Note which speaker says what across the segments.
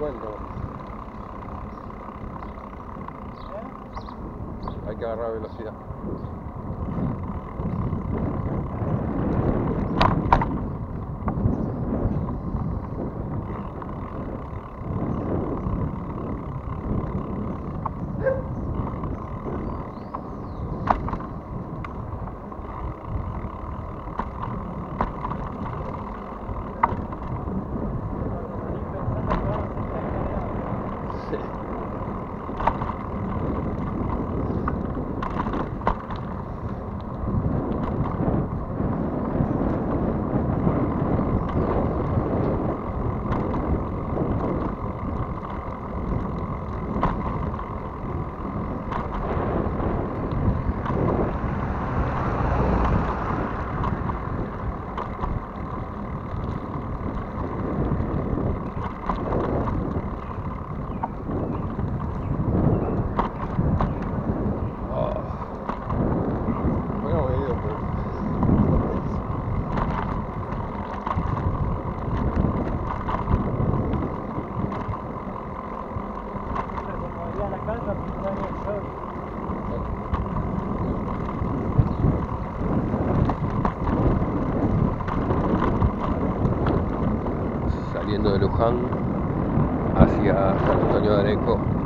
Speaker 1: cuento. ¿Eh? Hay que agarrar velocidad. Hacia San Antonio de Areco.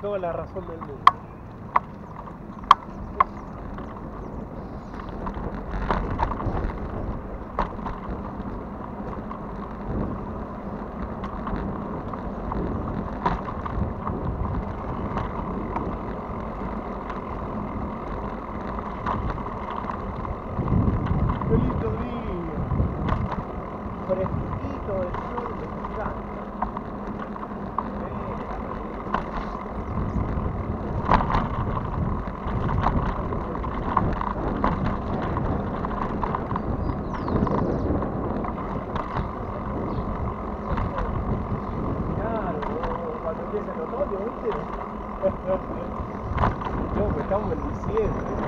Speaker 2: Toda la razón del mundo. ¿Viste? No, pues estamos en diciembre.